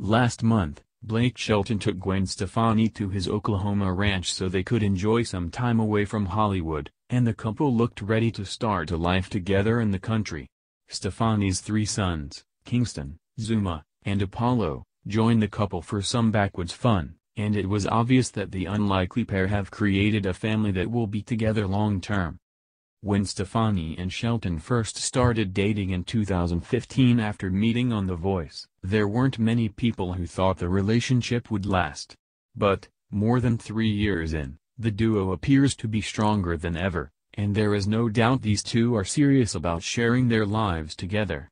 Last month, Blake Shelton took Gwen Stefani to his Oklahoma ranch so they could enjoy some time away from Hollywood, and the couple looked ready to start a life together in the country. Stefani's three sons, Kingston, Zuma, and Apollo, joined the couple for some backwoods fun, and it was obvious that the unlikely pair have created a family that will be together long-term. When Stefani and Shelton first started dating in 2015 after meeting on The Voice, there weren't many people who thought the relationship would last. But, more than three years in, the duo appears to be stronger than ever, and there is no doubt these two are serious about sharing their lives together.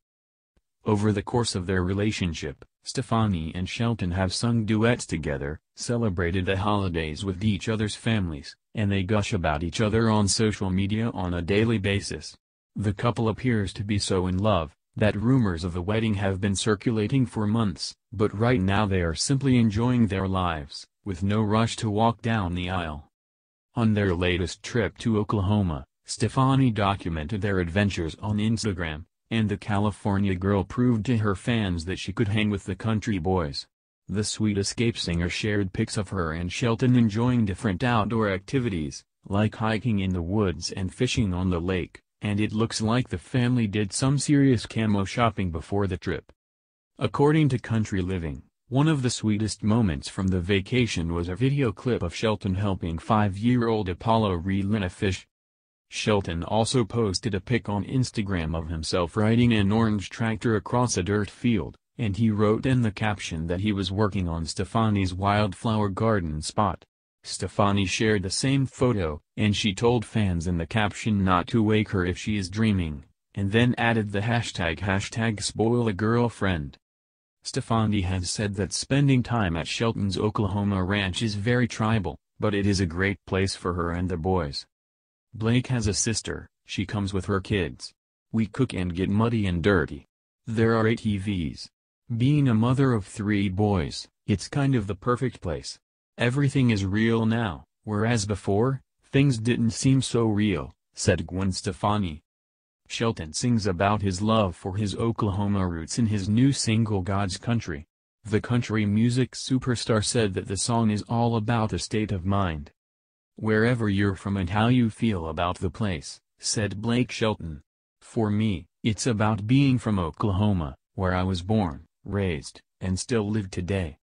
Over the course of their relationship, Stefani and Shelton have sung duets together, celebrated the holidays with each other's families, and they gush about each other on social media on a daily basis. The couple appears to be so in love, that rumors of a wedding have been circulating for months, but right now they are simply enjoying their lives, with no rush to walk down the aisle. On their latest trip to Oklahoma, Stefani documented their adventures on Instagram, and the California girl proved to her fans that she could hang with the country boys. The Sweet Escape singer shared pics of her and Shelton enjoying different outdoor activities, like hiking in the woods and fishing on the lake, and it looks like the family did some serious camo shopping before the trip. According to Country Living, one of the sweetest moments from the vacation was a video clip of Shelton helping five-year-old Apollo reel in a fish, Shelton also posted a pic on Instagram of himself riding an orange tractor across a dirt field, and he wrote in the caption that he was working on Stefani's wildflower garden spot. Stefani shared the same photo, and she told fans in the caption not to wake her if she is dreaming, and then added the hashtag hashtag spoil a girlfriend. Stefani has said that spending time at Shelton's Oklahoma ranch is very tribal, but it is a great place for her and the boys. Blake has a sister, she comes with her kids. We cook and get muddy and dirty. There are ATVs. Being a mother of three boys, it's kind of the perfect place. Everything is real now, whereas before, things didn't seem so real, said Gwen Stefani. Shelton sings about his love for his Oklahoma roots in his new single God's Country. The country music superstar said that the song is all about a state of mind, wherever you're from and how you feel about the place, said Blake Shelton. For me, it's about being from Oklahoma, where I was born, raised, and still live today.